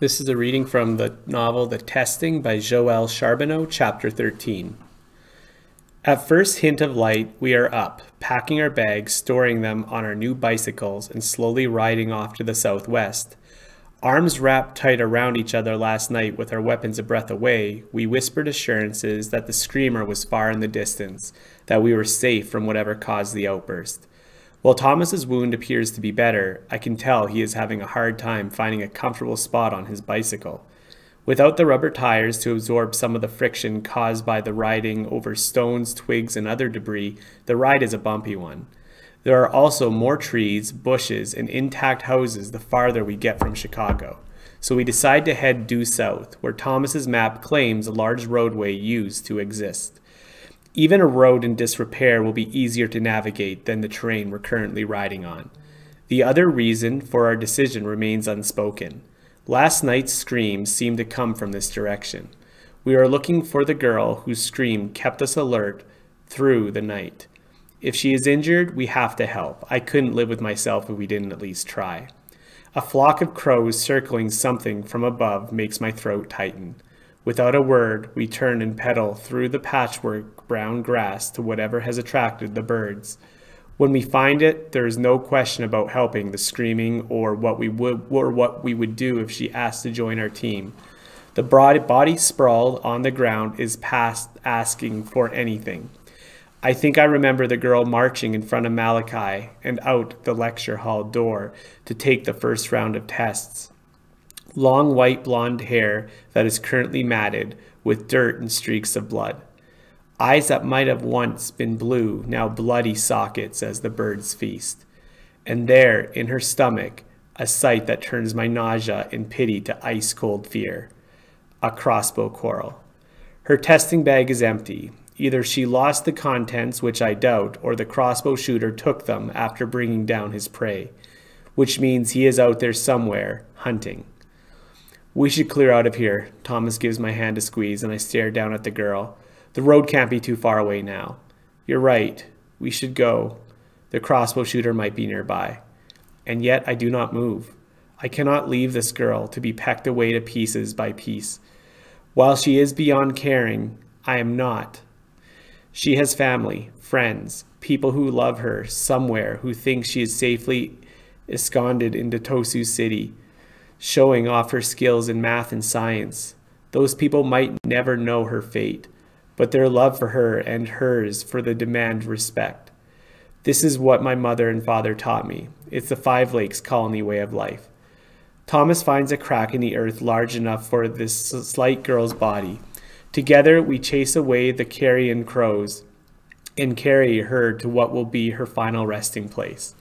This is a reading from the novel The Testing by Joelle Charbonneau, chapter 13. At first hint of light, we are up, packing our bags, storing them on our new bicycles, and slowly riding off to the southwest. Arms wrapped tight around each other last night with our weapons a breath away, we whispered assurances that the screamer was far in the distance, that we were safe from whatever caused the outburst. While Thomas's wound appears to be better, I can tell he is having a hard time finding a comfortable spot on his bicycle. Without the rubber tires to absorb some of the friction caused by the riding over stones, twigs, and other debris, the ride is a bumpy one. There are also more trees, bushes, and intact houses the farther we get from Chicago. So we decide to head due south, where Thomas's map claims a large roadway used to exist. Even a road in disrepair will be easier to navigate than the terrain we're currently riding on. The other reason for our decision remains unspoken. Last night's screams seemed to come from this direction. We are looking for the girl whose scream kept us alert through the night. If she is injured, we have to help. I couldn't live with myself if we didn't at least try. A flock of crows circling something from above makes my throat tighten. Without a word, we turn and pedal through the patchwork brown grass to whatever has attracted the birds. When we find it, there is no question about helping the screaming or what we would or what we would do if she asked to join our team. The broad body sprawled on the ground is past asking for anything. I think I remember the girl marching in front of Malachi and out the lecture hall door to take the first round of tests long white blonde hair that is currently matted with dirt and streaks of blood. Eyes that might have once been blue, now bloody sockets as the birds feast. And there, in her stomach, a sight that turns my nausea and pity to ice cold fear a crossbow quarrel. Her testing bag is empty. Either she lost the contents, which I doubt, or the crossbow shooter took them after bringing down his prey, which means he is out there somewhere, hunting. We should clear out of here. Thomas gives my hand a squeeze, and I stare down at the girl. The road can't be too far away now. You're right. We should go. The crossbow shooter might be nearby. And yet I do not move. I cannot leave this girl to be pecked away to pieces by piece. While she is beyond caring, I am not. She has family, friends, people who love her somewhere who think she is safely esconded into Tosu City showing off her skills in math and science. Those people might never know her fate, but their love for her and hers for the demand respect. This is what my mother and father taught me. It's the Five Lakes colony way of life. Thomas finds a crack in the earth large enough for this slight girl's body. Together we chase away the carrion crows and carry her to what will be her final resting place.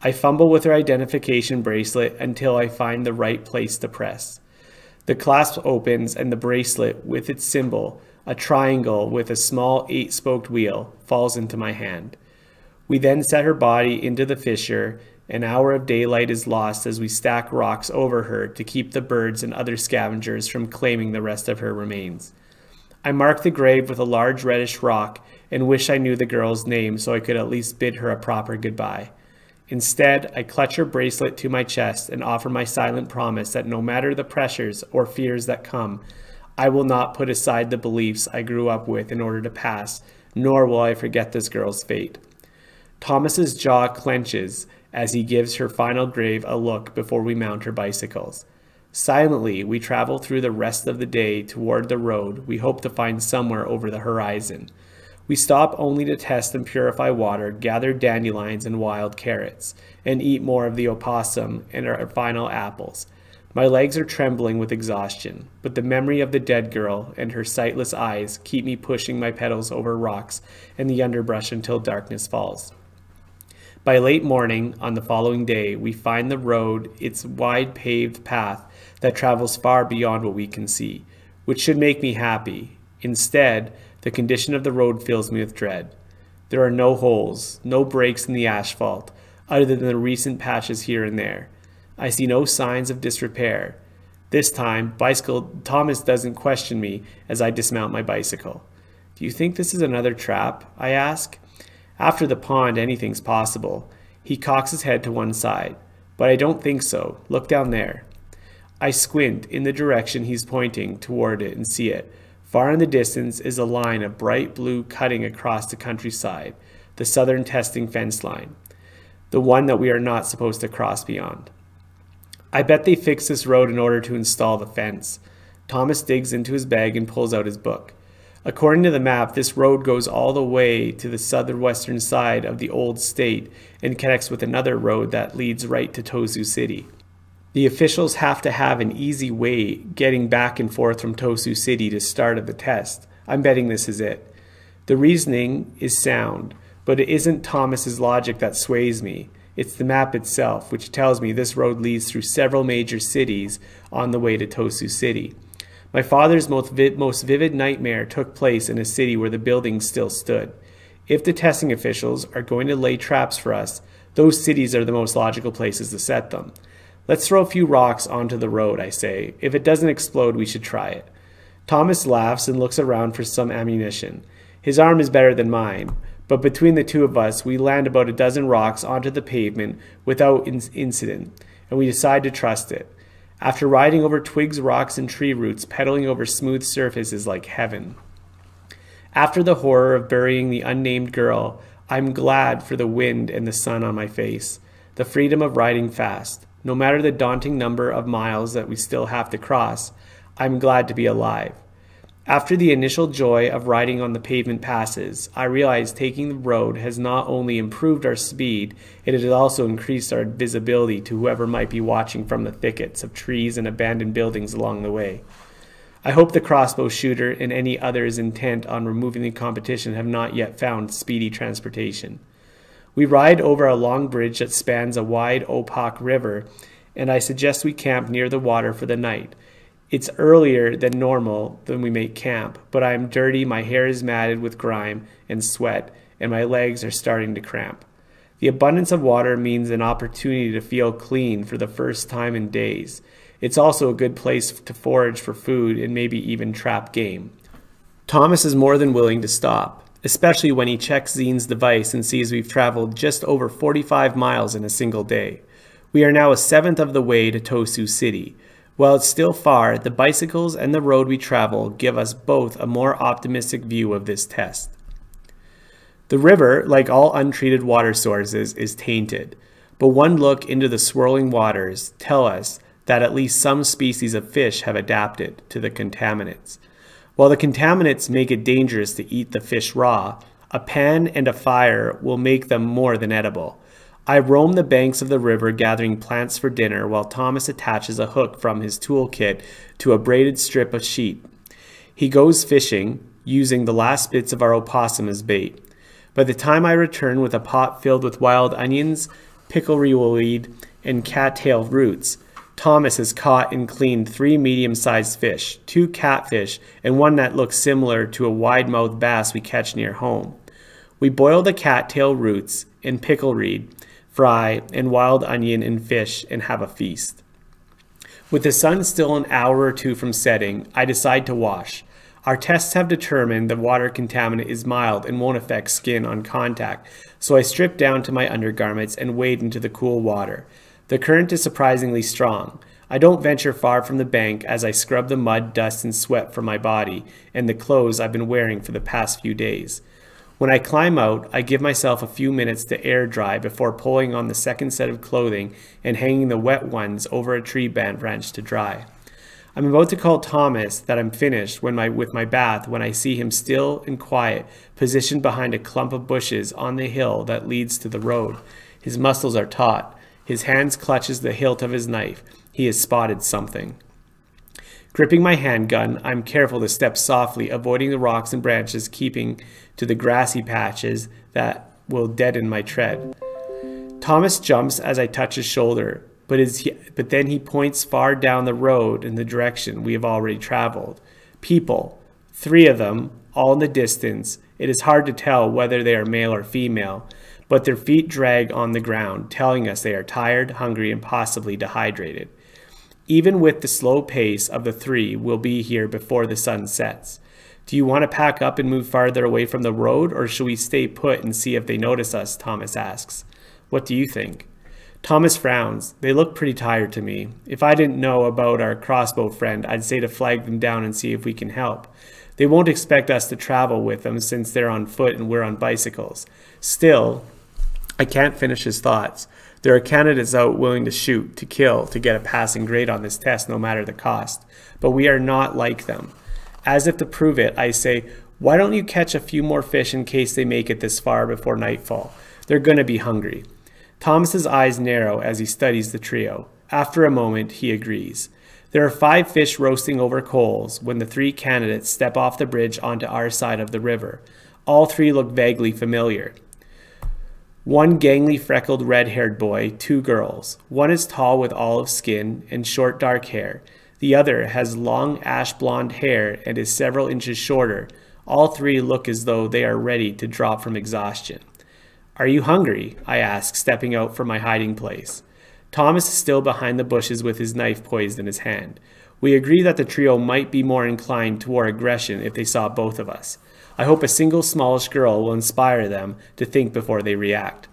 I fumble with her identification bracelet until I find the right place to press. The clasp opens and the bracelet with its symbol, a triangle with a small eight spoked wheel, falls into my hand. We then set her body into the fissure. An hour of daylight is lost as we stack rocks over her to keep the birds and other scavengers from claiming the rest of her remains. I mark the grave with a large reddish rock and wish I knew the girl's name so I could at least bid her a proper goodbye. Instead, I clutch her bracelet to my chest and offer my silent promise that no matter the pressures or fears that come, I will not put aside the beliefs I grew up with in order to pass, nor will I forget this girl's fate. Thomas's jaw clenches as he gives her final grave a look before we mount her bicycles. Silently, we travel through the rest of the day toward the road we hope to find somewhere over the horizon. We stop only to test and purify water, gather dandelions and wild carrots, and eat more of the opossum and our final apples. My legs are trembling with exhaustion, but the memory of the dead girl and her sightless eyes keep me pushing my pedals over rocks and the underbrush until darkness falls. By late morning on the following day, we find the road, its wide paved path that travels far beyond what we can see, which should make me happy. Instead, the condition of the road fills me with dread. There are no holes, no breaks in the asphalt, other than the recent patches here and there. I see no signs of disrepair. This time, bicycle Thomas doesn't question me as I dismount my bicycle. Do you think this is another trap? I ask. After the pond, anything's possible. He cocks his head to one side. But I don't think so. Look down there. I squint in the direction he's pointing toward it and see it. Far in the distance is a line of bright blue cutting across the countryside, the southern testing fence line, the one that we are not supposed to cross beyond. I bet they fixed this road in order to install the fence. Thomas digs into his bag and pulls out his book. According to the map, this road goes all the way to the southwestern side of the old state and connects with another road that leads right to Tosu City. The officials have to have an easy way getting back and forth from Tosu City to start of the test. I'm betting this is it. The reasoning is sound, but it isn't Thomas's logic that sways me. It's the map itself, which tells me this road leads through several major cities on the way to Tosu City. My father's most, most vivid nightmare took place in a city where the buildings still stood. If the testing officials are going to lay traps for us, those cities are the most logical places to set them. Let's throw a few rocks onto the road, I say. If it doesn't explode, we should try it. Thomas laughs and looks around for some ammunition. His arm is better than mine, but between the two of us, we land about a dozen rocks onto the pavement without in incident, and we decide to trust it. After riding over twigs, rocks, and tree roots, pedaling over smooth surfaces like heaven. After the horror of burying the unnamed girl, I'm glad for the wind and the sun on my face, the freedom of riding fast. No matter the daunting number of miles that we still have to cross, I'm glad to be alive. After the initial joy of riding on the pavement passes, I realize taking the road has not only improved our speed, it has also increased our visibility to whoever might be watching from the thickets of trees and abandoned buildings along the way. I hope the crossbow shooter and any others intent on removing the competition have not yet found speedy transportation. We ride over a long bridge that spans a wide Opak river, and I suggest we camp near the water for the night. It's earlier than normal than we make camp, but I am dirty, my hair is matted with grime and sweat, and my legs are starting to cramp. The abundance of water means an opportunity to feel clean for the first time in days. It's also a good place to forage for food and maybe even trap game. Thomas is more than willing to stop, especially when he checks Zeen's device and sees we've traveled just over 45 miles in a single day. We are now a seventh of the way to Tosu City. While it's still far, the bicycles and the road we travel give us both a more optimistic view of this test. The river, like all untreated water sources, is tainted, but one look into the swirling waters tell us that at least some species of fish have adapted to the contaminants. While the contaminants make it dangerous to eat the fish raw, a pan and a fire will make them more than edible. I roam the banks of the river gathering plants for dinner while Thomas attaches a hook from his toolkit to a braided strip of sheet. He goes fishing, using the last bits of our opossum as bait. By the time I return with a pot filled with wild onions, pickleweed, and cattail roots, Thomas has caught and cleaned three medium sized fish, two catfish, and one that looks similar to a wide mouthed bass we catch near home. We boil the cattail roots and pickleweed fry, and wild onion and fish and have a feast. With the sun still an hour or two from setting, I decide to wash. Our tests have determined the water contaminant is mild and won't affect skin on contact, so I strip down to my undergarments and wade into the cool water. The current is surprisingly strong. I don't venture far from the bank as I scrub the mud, dust, and sweat from my body and the clothes I've been wearing for the past few days. When I climb out, I give myself a few minutes to air dry before pulling on the second set of clothing and hanging the wet ones over a tree branch to dry. I'm about to call Thomas that I'm finished my, with my bath when I see him still and quiet, positioned behind a clump of bushes on the hill that leads to the road. His muscles are taut. His hands clutches the hilt of his knife. He has spotted something. Gripping my handgun, I'm careful to step softly, avoiding the rocks and branches, keeping to the grassy patches that will deaden my tread. Thomas jumps as I touch his shoulder, but, he, but then he points far down the road in the direction we have already traveled. People, three of them, all in the distance. It is hard to tell whether they are male or female, but their feet drag on the ground, telling us they are tired, hungry, and possibly dehydrated. Even with the slow pace of the three, we'll be here before the sun sets. Do you want to pack up and move farther away from the road, or should we stay put and see if they notice us? Thomas asks. What do you think? Thomas frowns. They look pretty tired to me. If I didn't know about our crossbow friend, I'd say to flag them down and see if we can help. They won't expect us to travel with them since they're on foot and we're on bicycles. Still, I can't finish his thoughts. There are candidates out willing to shoot, to kill, to get a passing grade on this test no matter the cost. But we are not like them. As if to prove it, I say, why don't you catch a few more fish in case they make it this far before nightfall? They're going to be hungry. Thomas's eyes narrow as he studies the trio. After a moment, he agrees. There are five fish roasting over coals when the three candidates step off the bridge onto our side of the river. All three look vaguely familiar. One gangly, freckled, red haired boy, two girls. One is tall with olive skin and short dark hair. The other has long ash blonde hair and is several inches shorter. All three look as though they are ready to drop from exhaustion. Are you hungry? I ask, stepping out from my hiding place. Thomas is still behind the bushes with his knife poised in his hand. We agree that the trio might be more inclined toward aggression if they saw both of us. I hope a single smallish girl will inspire them to think before they react.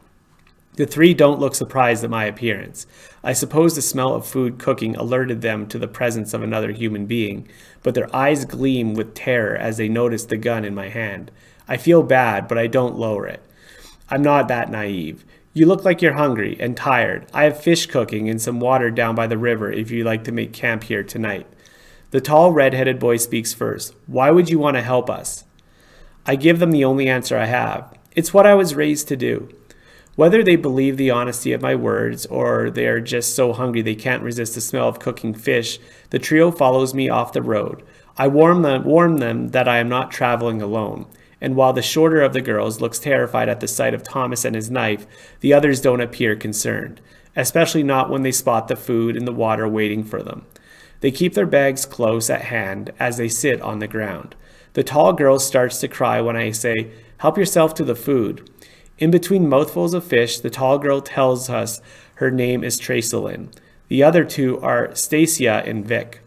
The three don't look surprised at my appearance. I suppose the smell of food cooking alerted them to the presence of another human being, but their eyes gleam with terror as they notice the gun in my hand. I feel bad, but I don't lower it. I'm not that naive. You look like you're hungry and tired. I have fish cooking and some water down by the river if you'd like to make camp here tonight. The tall, red-headed boy speaks first. Why would you want to help us? I give them the only answer I have. It's what I was raised to do. Whether they believe the honesty of my words or they are just so hungry they can't resist the smell of cooking fish, the trio follows me off the road. I warn them, warn them that I am not traveling alone and while the shorter of the girls looks terrified at the sight of Thomas and his knife, the others don't appear concerned, especially not when they spot the food and the water waiting for them. They keep their bags close at hand as they sit on the ground. The tall girl starts to cry when I say, Help yourself to the food. In between mouthfuls of fish, the tall girl tells us her name is Tracelyn. The other two are Stacia and Vic.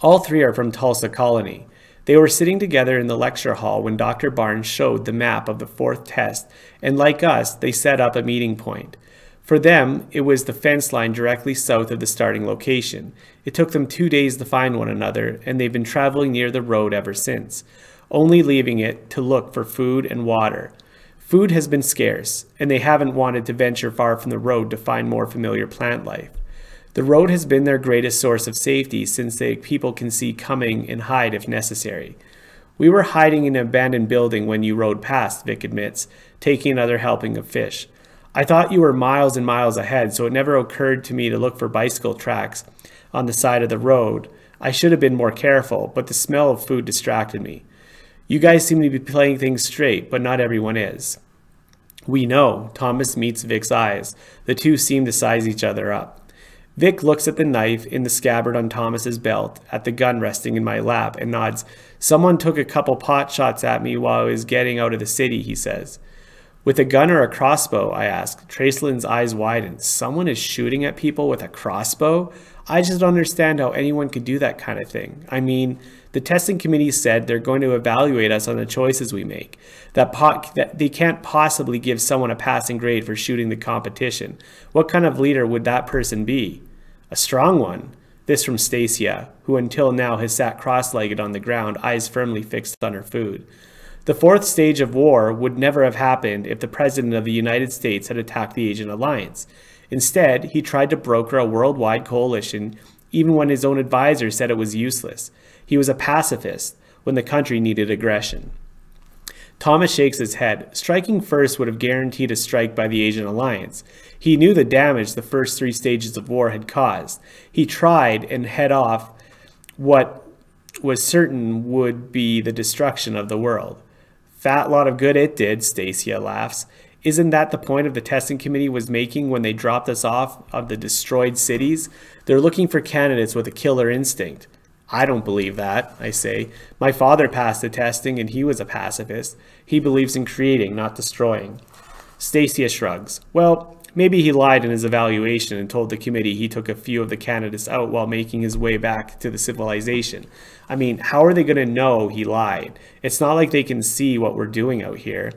All three are from Tulsa Colony. They were sitting together in the lecture hall when Dr. Barnes showed the map of the fourth test, and like us, they set up a meeting point. For them, it was the fence line directly south of the starting location. It took them two days to find one another, and they've been traveling near the road ever since, only leaving it to look for food and water. Food has been scarce, and they haven't wanted to venture far from the road to find more familiar plant life. The road has been their greatest source of safety since they people can see coming and hide if necessary. We were hiding in an abandoned building when you rode past, Vic admits, taking another helping of fish. I thought you were miles and miles ahead, so it never occurred to me to look for bicycle tracks on the side of the road. I should have been more careful, but the smell of food distracted me. You guys seem to be playing things straight, but not everyone is. We know. Thomas meets Vic's eyes. The two seem to size each other up. Vic looks at the knife in the scabbard on Thomas's belt, at the gun resting in my lap, and nods. Someone took a couple pot shots at me while I was getting out of the city, he says. With a gun or a crossbow, I ask. Tracelyn's eyes widen. Someone is shooting at people with a crossbow? I just don't understand how anyone could do that kind of thing. I mean, the testing committee said they're going to evaluate us on the choices we make. That, that they can't possibly give someone a passing grade for shooting the competition. What kind of leader would that person be? A strong one. This from Stacia, who until now has sat cross-legged on the ground, eyes firmly fixed on her food. The fourth stage of war would never have happened if the President of the United States had attacked the Asian alliance. Instead, he tried to broker a worldwide coalition even when his own advisors said it was useless. He was a pacifist when the country needed aggression. Thomas shakes his head. Striking first would have guaranteed a strike by the Asian alliance. He knew the damage the first three stages of war had caused. He tried and head off what was certain would be the destruction of the world. Fat lot of good it did, Stacia laughs. Isn't that the point of the testing committee was making when they dropped us off of the destroyed cities? They're looking for candidates with a killer instinct. I don't believe that, I say. My father passed the testing and he was a pacifist. He believes in creating, not destroying. Stacia shrugs. Well, maybe he lied in his evaluation and told the committee he took a few of the candidates out while making his way back to the civilization. I mean, how are they going to know he lied? It's not like they can see what we're doing out here.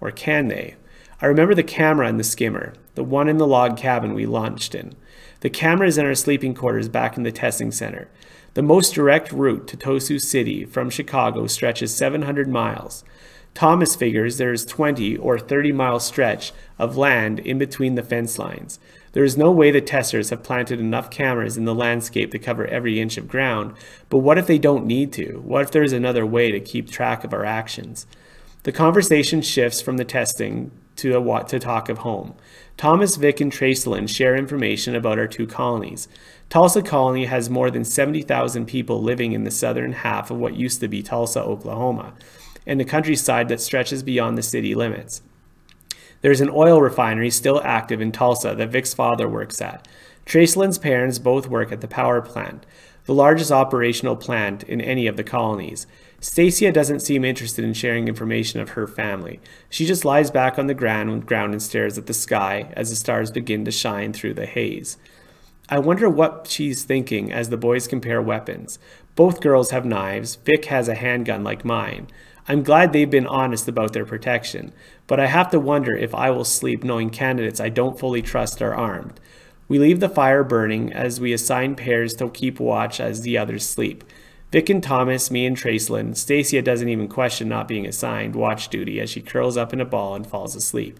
Or can they? I remember the camera in the skimmer, the one in the log cabin we launched in. The camera is in our sleeping quarters back in the testing center. The most direct route to Tosu City from Chicago stretches 700 miles. Thomas figures there is 20 or 30 mile stretch of land in between the fence lines. There is no way the testers have planted enough cameras in the landscape to cover every inch of ground, but what if they don't need to? What if there is another way to keep track of our actions? The conversation shifts from the testing to, the, to talk of home. Thomas, Vic, and Tracelyn share information about our two colonies. Tulsa Colony has more than 70,000 people living in the southern half of what used to be Tulsa, Oklahoma, and the countryside that stretches beyond the city limits. There's an oil refinery still active in Tulsa that Vic's father works at. Tracelyn's parents both work at the power plant, the largest operational plant in any of the colonies. Stacia doesn't seem interested in sharing information of her family. She just lies back on the ground, ground and stares at the sky as the stars begin to shine through the haze. I wonder what she's thinking as the boys compare weapons. Both girls have knives. Vic has a handgun like mine. I'm glad they've been honest about their protection, but I have to wonder if I will sleep knowing candidates I don't fully trust are armed. We leave the fire burning as we assign pairs to keep watch as the others sleep. Vic and Thomas, me and Tracelyn, Stacia doesn't even question not being assigned watch duty as she curls up in a ball and falls asleep.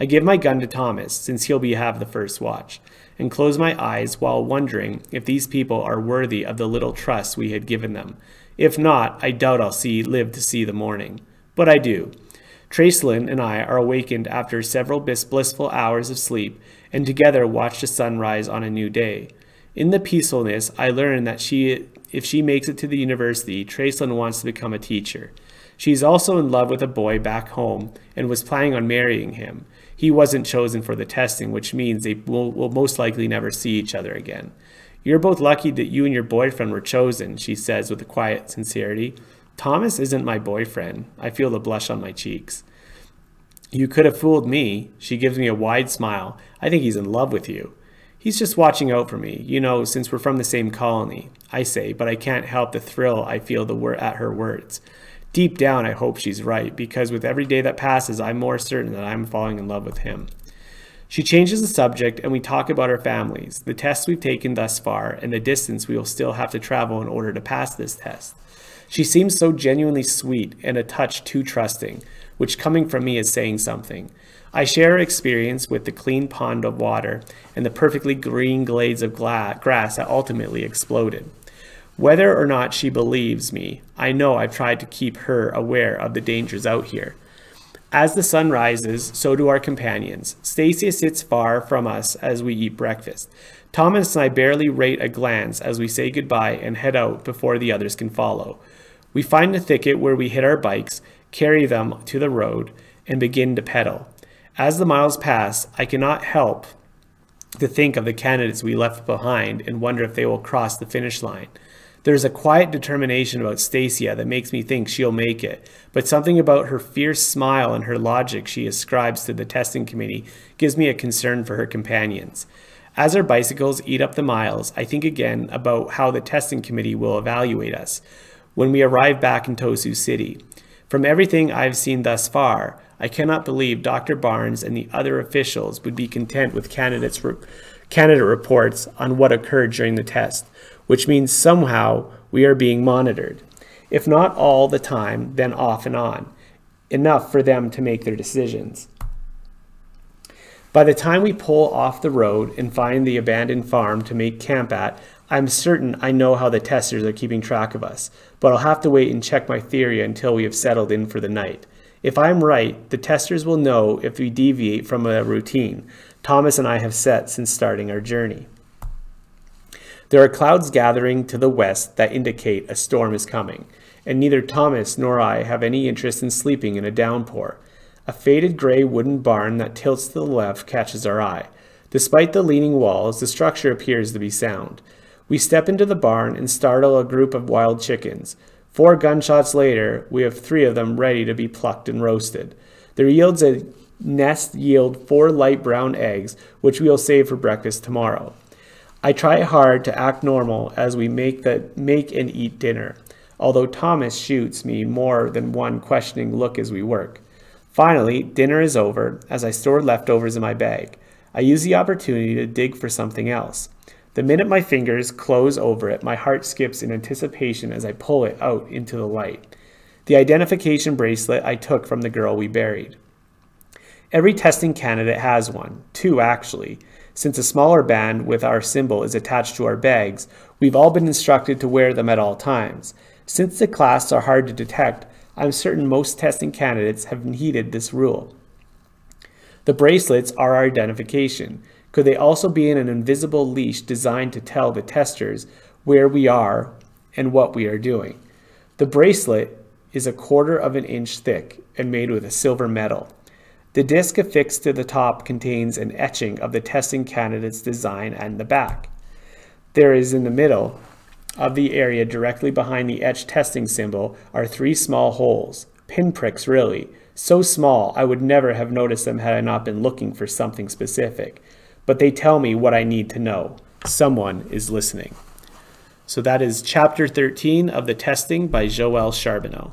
I give my gun to Thomas, since he'll be have the first watch, and close my eyes while wondering if these people are worthy of the little trust we had given them. If not, I doubt I'll see live to see the morning. But I do. Tracelyn and I are awakened after several blissful hours of sleep and together watch the sun rise on a new day. In the peacefulness, I learn that she if she makes it to the university, Tracelyn wants to become a teacher. She's also in love with a boy back home and was planning on marrying him. He wasn't chosen for the testing, which means they will, will most likely never see each other again. You're both lucky that you and your boyfriend were chosen, she says with a quiet sincerity. Thomas isn't my boyfriend. I feel the blush on my cheeks. You could have fooled me. She gives me a wide smile. I think he's in love with you. He's just watching out for me, you know, since we're from the same colony. I say, but I can't help the thrill I feel the wor- at her words. Deep down, I hope she's right, because with every day that passes, I'm more certain that I'm falling in love with him. She changes the subject, and we talk about our families, the tests we've taken thus far, and the distance we will still have to travel in order to pass this test. She seems so genuinely sweet and a touch too trusting, which coming from me is saying something. I share experience with the clean pond of water and the perfectly green glades of grass that ultimately exploded. Whether or not she believes me, I know I've tried to keep her aware of the dangers out here. As the sun rises, so do our companions. Stacia sits far from us as we eat breakfast. Thomas and I barely rate a glance as we say goodbye and head out before the others can follow. We find a thicket where we hit our bikes, carry them to the road, and begin to pedal. As the miles pass, I cannot help to think of the candidates we left behind and wonder if they will cross the finish line. There's a quiet determination about Stacia that makes me think she'll make it, but something about her fierce smile and her logic she ascribes to the testing committee gives me a concern for her companions. As our bicycles eat up the miles, I think again about how the testing committee will evaluate us when we arrive back in Tosu City. From everything I've seen thus far, I cannot believe Dr. Barnes and the other officials would be content with candidates re- candidate reports on what occurred during the test, which means somehow we are being monitored. If not all the time, then off and on, enough for them to make their decisions. By the time we pull off the road and find the abandoned farm to make camp at, I'm certain I know how the testers are keeping track of us, but I'll have to wait and check my theory until we have settled in for the night. If I'm right, the testers will know if we deviate from a routine Thomas and I have set since starting our journey. There are clouds gathering to the west that indicate a storm is coming, and neither Thomas nor I have any interest in sleeping in a downpour. A faded gray wooden barn that tilts to the left catches our eye. Despite the leaning walls, the structure appears to be sound. We step into the barn and startle a group of wild chickens. Four gunshots later, we have three of them ready to be plucked and roasted. Their yields a nest yield four light brown eggs, which we will save for breakfast tomorrow. I try hard to act normal as we make the make and eat dinner, although Thomas shoots me more than one questioning look as we work. Finally, dinner is over as I store leftovers in my bag. I use the opportunity to dig for something else. The minute my fingers close over it, my heart skips in anticipation as I pull it out into the light. The identification bracelet I took from the girl we buried. Every testing candidate has one, two actually. Since a smaller band with our symbol is attached to our bags, we've all been instructed to wear them at all times. Since the clasps are hard to detect, I'm certain most testing candidates have heeded this rule. The bracelets are our identification. Could they also be in an invisible leash designed to tell the testers where we are and what we are doing? The bracelet is a quarter of an inch thick and made with a silver metal. The disc affixed to the top contains an etching of the testing candidate's design and the back. There is in the middle of the area directly behind the etched testing symbol are three small holes, pinpricks really, so small I would never have noticed them had I not been looking for something specific. But they tell me what I need to know. Someone is listening. So that is chapter 13 of the testing by Joelle Charbonneau.